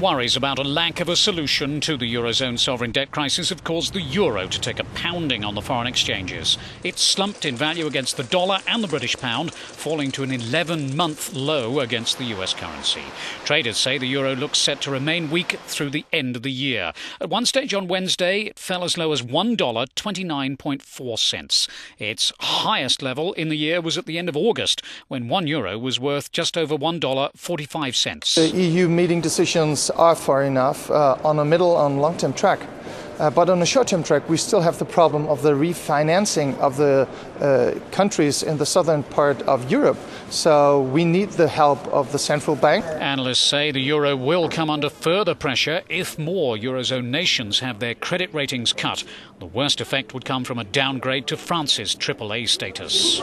Worries about a lack of a solution to the Eurozone sovereign debt crisis have caused the euro to take a pounding on the foreign exchanges. It slumped in value against the dollar and the British pound, falling to an 11 month low against the US currency. Traders say the euro looks set to remain weak through the end of the year. At one stage on Wednesday, it fell as low as $1.29.4 cents. Its highest level in the year was at the end of August, when one euro was worth just over $1.45. The EU meeting decisions are far enough uh, on a middle and long term track. Uh, but on a short term track, we still have the problem of the refinancing of the uh, countries in the southern part of Europe. So we need the help of the central bank. Analysts say the euro will come under further pressure if more Eurozone nations have their credit ratings cut. The worst effect would come from a downgrade to France's AAA status.